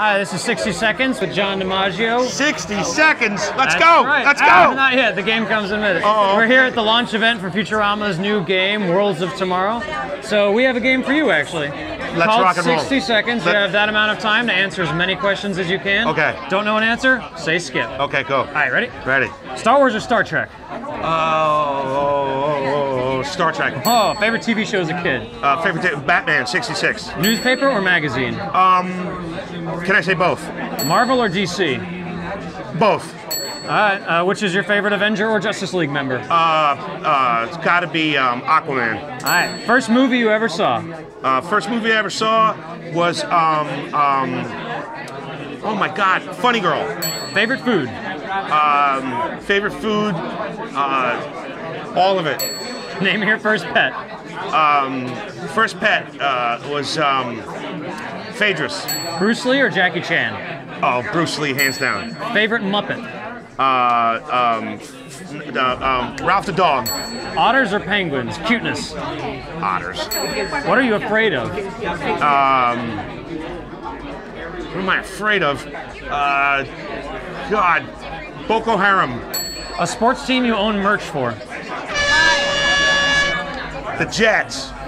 Hi, this is 60 Seconds with John DiMaggio. 60 seconds. Let's That's go. right. Let's Ah, go. not yet. The game comes in a minute. Uh-oh. We're here at the launch event for Futurama's new game, Worlds of Tomorrow. So we have a game for you, actually. Let's Called rock and roll. 60 seconds. You have that amount of time to answer as many questions as you can. Okay. Don't know an answer? Say skip. Okay, go. All right, ready? Ready. Star Wars or Star Trek? Oh, oh, oh, oh, Star Trek. Oh, favorite TV show as a kid? Uh, favorite Batman, 66. Newspaper or magazine? Um, Can I say both? Marvel or DC? Both. All right. Uh, which is your favorite Avenger or Justice League member? Uh, uh, it's got to be um, Aquaman. All right. First movie you ever saw? Uh, first movie I ever saw was, um, um, oh my God, Funny Girl. Favorite food? Um, favorite food, uh, all of it. Name your first pet. First pet uh, was um, Phaedrus. Bruce Lee or Jackie Chan? Oh, Bruce Lee, hands down. Favorite Muppet? Uh, um, uh, um, Rowlf the dog. Otters or penguins? Cuteness. Otters. What are you afraid of? What am I afraid of? Uh, God, Boko Haram. A sports team you own merch for. The Jets.